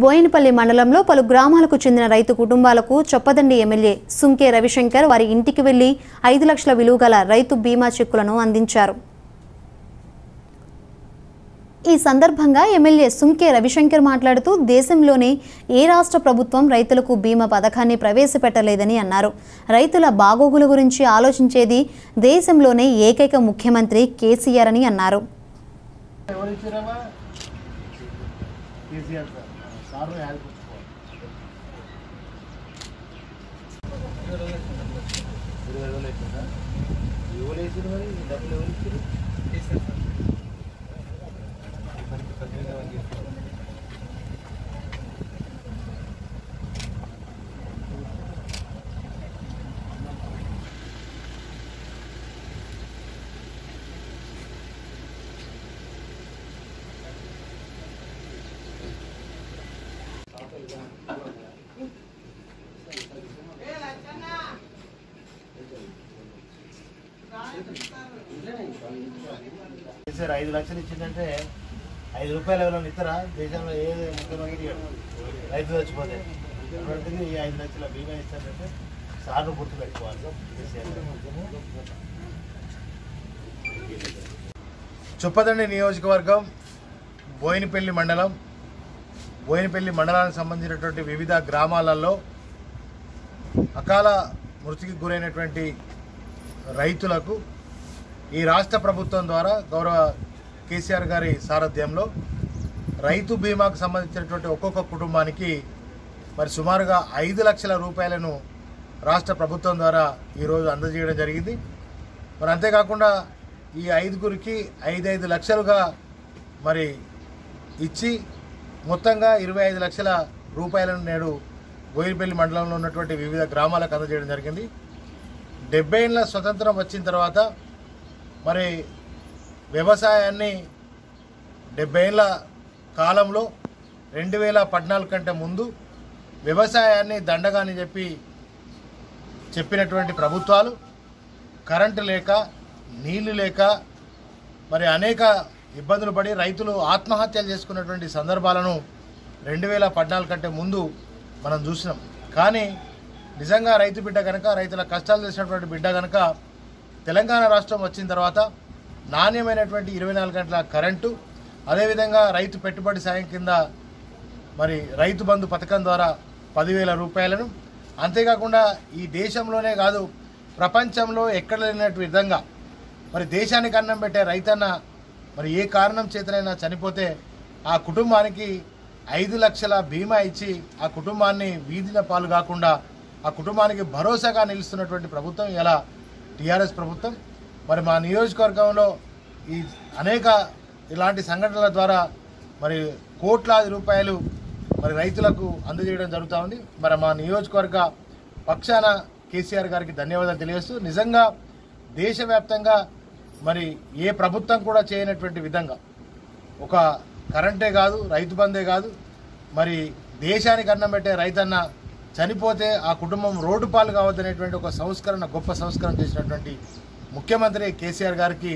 బోయినపల్లి మండలంలో పలు గ్రామాలకు చెందిన రైతు కుటుంబాలకు చొప్పదండి ఎమ్మెల్యే సుంకే రవిశంకర్ వారి ఇంటికి వెళ్ళి ఐదు లక్షల విలువ గల రైతు బీమా చెక్కులను అందించారు. ఈ సందర్భంగా ఎమ్మెల్యే సుంకే రవిశంకర్ మాట్లాడుతూ దేశంలోనే ఏ రాష్ట్ర ప్రభుత్వం రైతులకు బీమా పథకాన్ని ప్రవేశపెట్టలేదని అన్నారు. రైతుల బాగోగుల గురించి ఆలోచించేది దేశంలోనే ఏకైక ముఖ్యమంత్రి కేసీఆర్ అని అన్నారు. ఎవరు ఇచ్చారమ్మా? కేసీఆర్ సార్ పుచ్చుకోవాలి ఇరవై వేలు అవుతుందా ఎవరు వేసారు మరి? డబ్బులు ఎవరు ఇచ్చారు సార్ ఐదు లక్షలు ఇచ్చిందంటే ఐదు రూపాయలు ఎవరైనా ఇస్తారా? దేశంలో ఏ ముఖ్యమంత్రి రైతు చచ్చిపోతే. అటువంటిది ఈ ఐదు లక్షల బీమా ఇస్తారంటే సార్లు గుర్తు పెట్టుకోవాలి చుప్పదండి నియోజకవర్గం బోయినపల్లి మండలం బోయినపల్లి మండలానికి సంబంధించినటువంటి వివిధ గ్రామాలలో అకాల మృతికి గురైనటువంటి రైతులకు ఈ రాష్ట్ర ప్రభుత్వం ద్వారా గౌరవ కేసీఆర్ గారి సారథ్యంలో రైతు బీమాకు సంబంధించినటువంటి ఒక్కొక్క కుటుంబానికి మరి సుమారుగా ఐదు లక్షల రూపాయలను రాష్ట్ర ప్రభుత్వం ద్వారా ఈరోజు అందజేయడం జరిగింది. మరి అంతేకాకుండా ఈ ఐదుగురికి ఐదైదు లక్షలుగా మరి ఇచ్చి మొత్తంగా ఇరవై ఐదు లక్షల రూపాయలను నేడు బోయినపల్లి మండలంలో ఉన్నటువంటి వివిధ గ్రామాలకు అందజేయడం జరిగింది. డెబ్బై ఏళ్ళ స్వతంత్రం వచ్చిన తర్వాత మరి వ్యవసాయాన్ని డెబ్బై ఏళ్ళ కాలంలో రెండు వేల పద్నాలుగు కంటే ముందు వ్యవసాయాన్ని దండగాని చెప్పి చెప్పినటువంటి ప్రభుత్వాలు కరెంటు లేక నీళ్ళు లేక మరి అనేక ఇబ్బందులు పడి రైతులు ఆత్మహత్యలు చేసుకున్నటువంటి సందర్భాలను రెండు వేల పద్నాలుగు కంటే ముందు మనం చూసినాం. కానీ నిజంగా రైతు బిడ్డ కనుక రైతుల కష్టాలు చేసినటువంటి బిడ్డ కనుక తెలంగాణ రాష్ట్రం వచ్చిన తర్వాత నాణ్యమైనటువంటి ఇరవై నాలుగు గంటల కరెంటు అదేవిధంగా రైతు పెట్టుబడి సాయం కింద మరి రైతు బంధు పథకం ద్వారా పదివేల రూపాయలను. అంతేకాకుండా ఈ దేశంలోనే కాదు ప్రపంచంలో ఎక్కడ లేనటువంటి విధంగా మరి దేశానికి అన్నం పెట్టే రైతన్న మరి ఏ కారణం చేతనైనా చనిపోతే ఆ కుటుంబానికి ఐదు లక్షల బీమా ఇచ్చి ఆ కుటుంబాన్ని వీధిన పాలు కాకుండా ఆ కుటుంబానికి భరోసాగా నిలుస్తున్నటువంటి ప్రభుత్వం ఇలా టీఆర్ఎస్ ప్రభుత్వం? మరి మా నియోజకవర్గంలో ఈ అనేక ఇలాంటి సంఘటనల ద్వారా మరి కోట్లాది రూపాయలు మరి రైతులకు అందజేయడం జరుగుతూ ఉంది. మరి మా నియోజకవర్గ పక్షాన కేసీఆర్ గారికి ధన్యవాదాలు తెలియజేస్తూ నిజంగా దేశవ్యాప్తంగా మరి ఏ ప్రభుత్వం కూడా చేయనటువంటి విధంగా ఒక కరెంటే కాదు రైతు బందే కాదు మరి దేశానికి అన్నం పెట్టే రైతన్న చనిపోతే ఆ కుటుంబం రోడ్డు పాలు కావద్దనేటువంటి ఒక సంస్కరణ గొప్ప సంస్కరణ చేసినటువంటి ముఖ్యమంత్రి కేసీఆర్ గారికి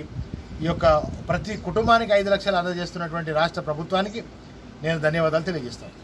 ఈ యొక్క ప్రతి కుటుంబానికి ఐదు లక్షలు అందజేస్తున్నటువంటి రాష్ట్ర ప్రభుత్వానికి నేను ధన్యవాదాలు తెలియజేస్తాను.